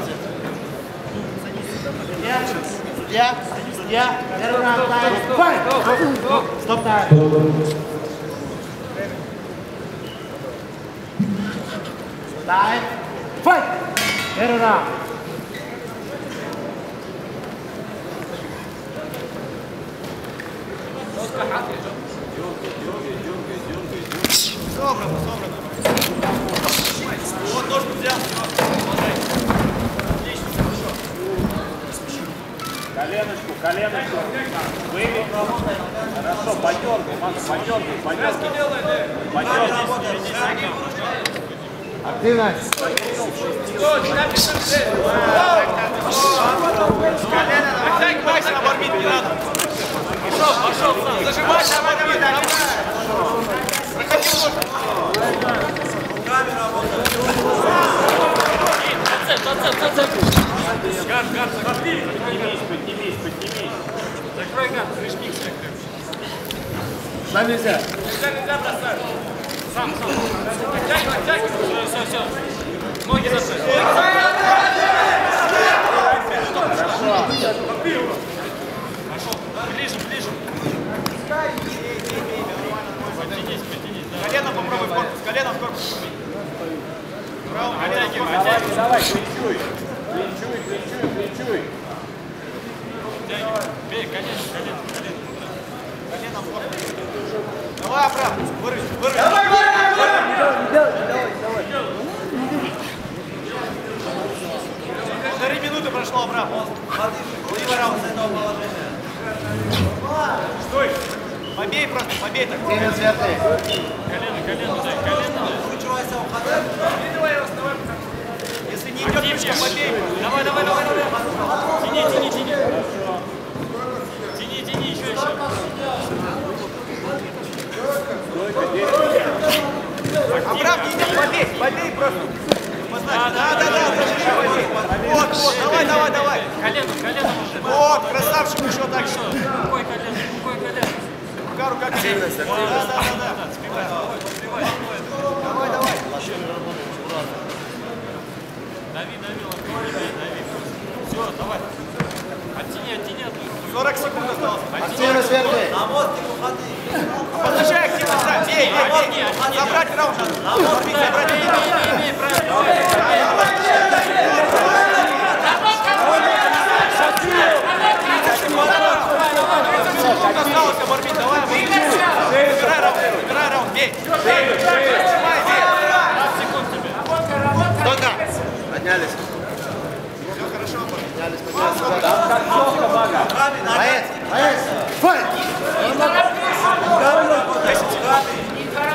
Судья, судья, судья, первый раунд, тайм, файт! Стоп тайм. Тайм, файт! Первый раунд. Собрано, собрано. Вот ножку взял. Коленочку. Вывей. Хорошо, подергай, Маша, подергай, подергай. Подергай. Активность. Оттягивайся, оборбить не надо. Пошел, пошел, сам. Зажимайся, оборбить, давай. Проходи ножку. Гар, гар, закрой. Поднимись, поднимись, поднимись. Закрой гар, прижми к себе крепче. Нам нельзя. Нельзя, нельзя бросать. Сам, сам. Оттягивай, оттягивай. Все, все, все. Ноги зажать. Пошел. Ближе, ближе. Подтянись, подтянись. Колено попробуй в корпус. Колено в корпус. Колено в корпус. Давай, давай, клинчуй, клинчуй. Тягивай. Бей, колено, колено, колено. Колено в корпус. Давай обратно. Вырви, вырви. Давай, Полторы минуты прошло обратно. Левый раунд с этого положения. Стой. Побей просто, побей так. Время святые. Колено, колено, дай, колено. Если не идет мышка, побей. Давай, давай, давай, давай. Тяни, тяни, тяни. Тяни, тяни, еще, еще. Обратно идет, побей, побей просто. Да, да, да, да, зажми, побей. Вот, вот, давай, давай, давай. Колено, колено уже. Вот, красавчик, еще так что. Рукой колено, рукой колено. Рука, рука, активность, Да, да, да, да. Сбивай, сбивай, сбивай. Давай, давай. Дави, дави, дави, дави. Все, давай. Оттяни, оттяни одну. 40 секунд осталось. Активность святые. Подключай активность, да, бей, бей, бей. Забрать раунд надо. Забрать, забрать. Имей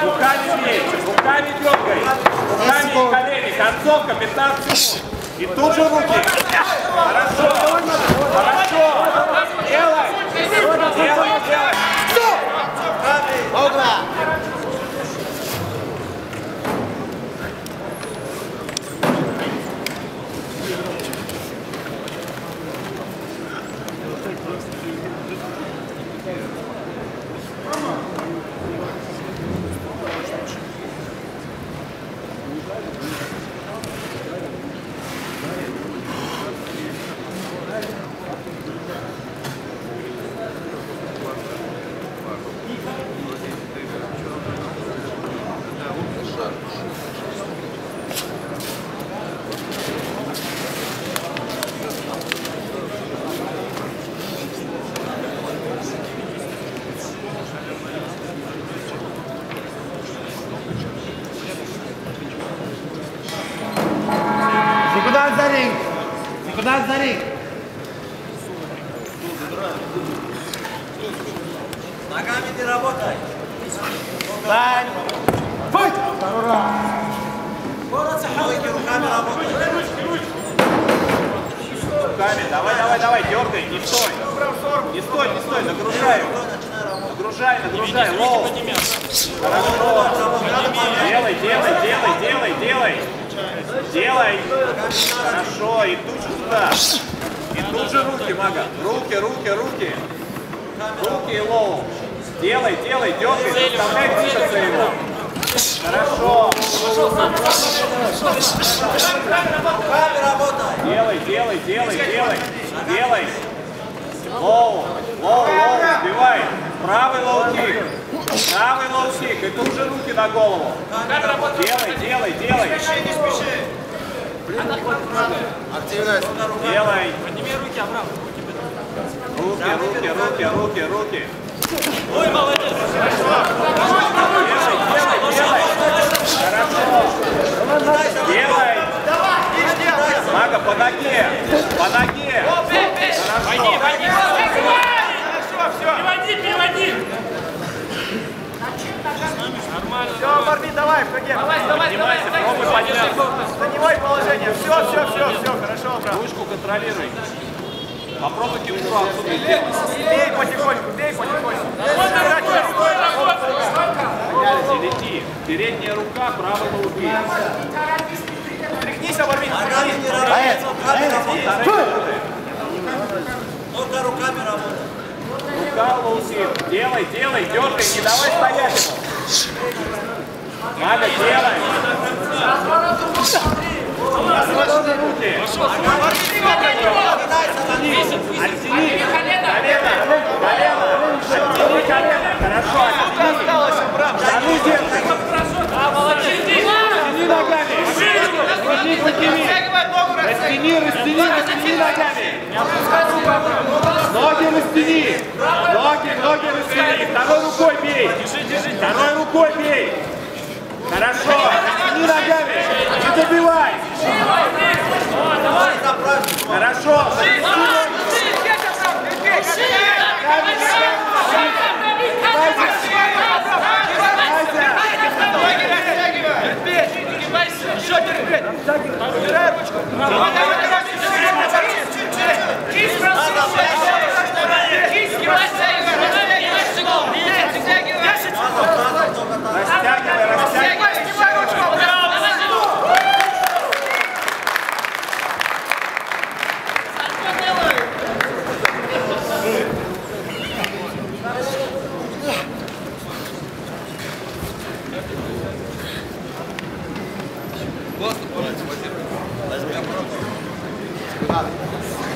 Руками бей, руками дергай. Руками и колени. Концовка 15 секунд. И тут же руки. Секундант за ринг! Секундант за ринг! Ногами не работай. Тайм! Файт! Второй раунд! Руки руками работай. Руками. Давай, давай, давай. Дергай. Не стой. Не стой, не стой. Нагружай. Нагружай, нагружай. Лоу. Хорошо. Делай, делай, делай, делай, делай. Делай. Хорошо. И тут же сюда. И тут же руки, мага. Руки, руки, руки. Руки и лоу. Делай, делай, дергай. Заставляй двигаться его. Хорошо. Руками работай. делай, делай, делай. Лоу, лоу, лоу, сбивай. Правый лоу-кик. Правый лоу-кик. И тут же руки на голову. Делай, делай, делай. Не спеши. Активность. Делай. Подними руки, Абрам. Руки, руки, руки, руки, руки. Ой, молодец. Делай. Мага, по ноге. По ноге. Войди, войди. Хорошо, все. Переводи, переводи. Все, Барби, давай, в ноге. Давай, давай, давай. Подняться. Занимай положение. Все, все, все, все, хорошо, брат. Ручку контролируй. Попробуй кимуру отсюда. Бей потихоньку, бей потихоньку. Лети. Передняя рука, правый лоу-кик. Тряхнись, Барби, Ногами не работает, руками работает. Только руками работает. Рука лоу-кик. Делай, делай, дергай, не давай стоять ему. Мага, делай. Освободи руки. Оттяни. Колено. Колено. Оттяни колено. Хорошо, оттяни. осталось, брат. Штаны держи. Растяни ногами. Грудник подними. Растягивай ногу, Растяни, растяни, растяни ногами. Ноги растяни. Ноги, ноги растяни. Второй рукой бей. Второй рукой бей. Хорошо. Растяни ногами. Не добивай. Obrigado.